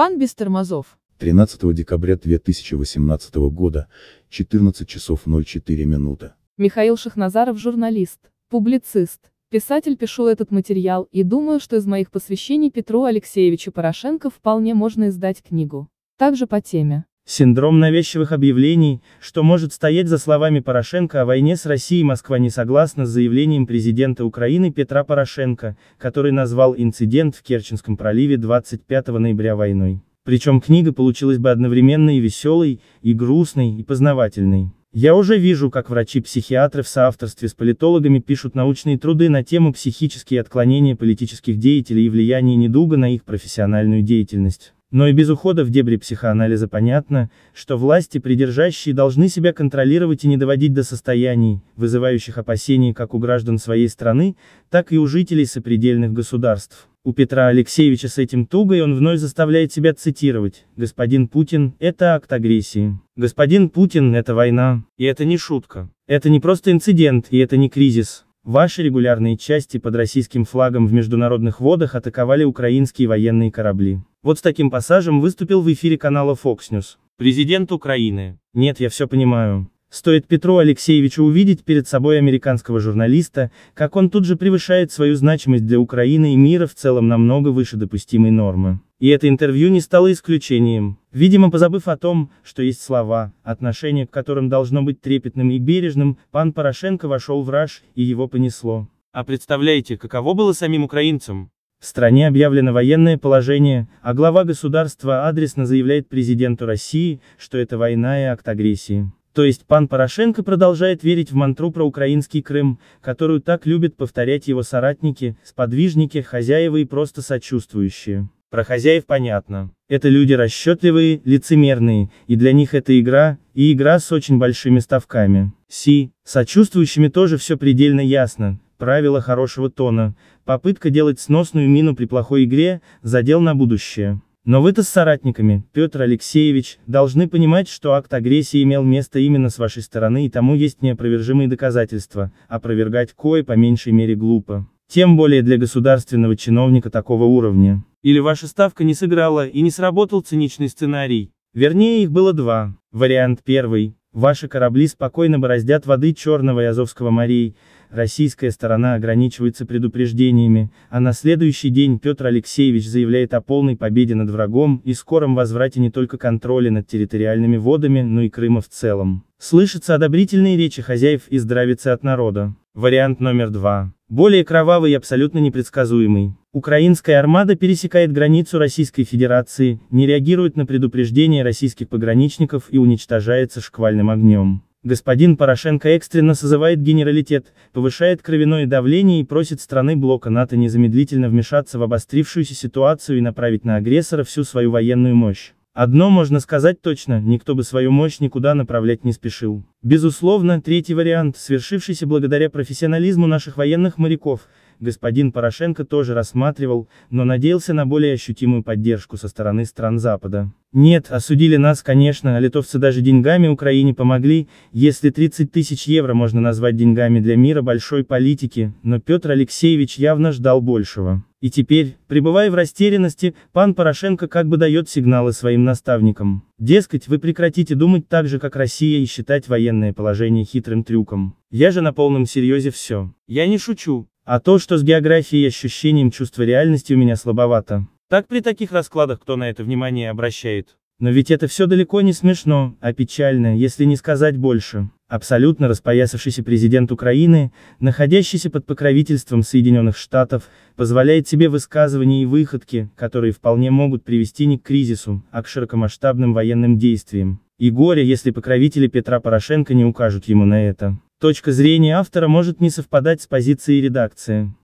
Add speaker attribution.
Speaker 1: Пан без тормозов.
Speaker 2: 13 декабря 2018 года, 14 часов 04 минуты.
Speaker 1: Михаил Шахназаров журналист, публицист, писатель пишу этот материал и думаю, что из моих посвящений Петру Алексеевичу Порошенко вполне можно издать книгу. Также по теме.
Speaker 3: Синдром навязчивых объявлений, что может стоять за словами Порошенко о войне с Россией Москва не согласна с заявлением президента Украины Петра Порошенко, который назвал инцидент в Керченском проливе 25 ноября войной. Причем книга получилась бы одновременно и веселой, и грустной, и познавательной. Я уже вижу, как врачи-психиатры в соавторстве с политологами пишут научные труды на тему психические отклонения политических деятелей и влияние недуга на их профессиональную деятельность. Но и без ухода в дебри психоанализа понятно, что власти придержащие должны себя контролировать и не доводить до состояний, вызывающих опасений как у граждан своей страны, так и у жителей сопредельных государств. У Петра Алексеевича с этим туго и он вновь заставляет себя цитировать, «Господин Путин – это акт агрессии. Господин Путин – это война. И это не шутка. Это не просто инцидент, и это не кризис. Ваши регулярные части под российским флагом в международных водах атаковали украинские военные корабли. Вот с таким пассажем выступил в эфире канала Fox News. Президент Украины. Нет, я все понимаю. Стоит Петру Алексеевичу увидеть перед собой американского журналиста, как он тут же превышает свою значимость для Украины и мира в целом намного выше допустимой нормы. И это интервью не стало исключением. Видимо, позабыв о том, что есть слова, отношение к которым должно быть трепетным и бережным, пан Порошенко вошел в раж, и его понесло. А представляете, каково было самим украинцам? В стране объявлено военное положение, а глава государства адресно заявляет президенту России, что это война и акт агрессии. То есть пан Порошенко продолжает верить в мантру про украинский Крым, которую так любят повторять его соратники, сподвижники, хозяева и просто сочувствующие. Про хозяев понятно. Это люди расчетливые, лицемерные, и для них это игра, и игра с очень большими ставками. Си, сочувствующими тоже все предельно ясно. Правило хорошего тона, попытка делать сносную мину при плохой игре, задел на будущее. Но вы-то с соратниками, Петр Алексеевич, должны понимать, что акт агрессии имел место именно с вашей стороны и тому есть неопровержимые доказательства, опровергать кое по меньшей мере глупо. Тем более для государственного чиновника такого уровня. Или ваша ставка не сыграла и не сработал циничный сценарий. Вернее их было два. Вариант первый. Ваши корабли спокойно бороздят воды Черного и Азовского морей, российская сторона ограничивается предупреждениями, а на следующий день Петр Алексеевич заявляет о полной победе над врагом и скором возврате не только контроля над территориальными водами, но и Крыма в целом. Слышатся одобрительные речи хозяев и здравицы от народа. Вариант номер два. Более кровавый и абсолютно непредсказуемый. Украинская армада пересекает границу Российской Федерации, не реагирует на предупреждения российских пограничников и уничтожается шквальным огнем. Господин Порошенко экстренно созывает генералитет, повышает кровяное давление и просит страны блока НАТО незамедлительно вмешаться в обострившуюся ситуацию и направить на агрессора всю свою военную мощь. Одно можно сказать точно, никто бы свою мощь никуда направлять не спешил. Безусловно, третий вариант, свершившийся благодаря профессионализму наших военных моряков, господин Порошенко тоже рассматривал, но надеялся на более ощутимую поддержку со стороны стран Запада. Нет, осудили нас, конечно, а литовцы даже деньгами Украине помогли, если 30 тысяч евро можно назвать деньгами для мира большой политики, но Петр Алексеевич явно ждал большего. И теперь, пребывая в растерянности, пан Порошенко как бы дает сигналы своим наставникам. Дескать, вы прекратите думать так же, как Россия и считать военное положение хитрым трюком. Я же на полном серьезе все. Я не шучу. А то, что с географией и ощущением чувства реальности у меня слабовато. Так при таких раскладах кто на это внимание обращает? Но ведь это все далеко не смешно, а печально, если не сказать больше. Абсолютно распоясавшийся президент Украины, находящийся под покровительством Соединенных Штатов, позволяет себе высказывания и выходки, которые вполне могут привести не к кризису, а к широкомасштабным военным действиям. И горе, если покровители Петра Порошенко не укажут ему на это. Точка зрения автора может не совпадать с позицией редакции.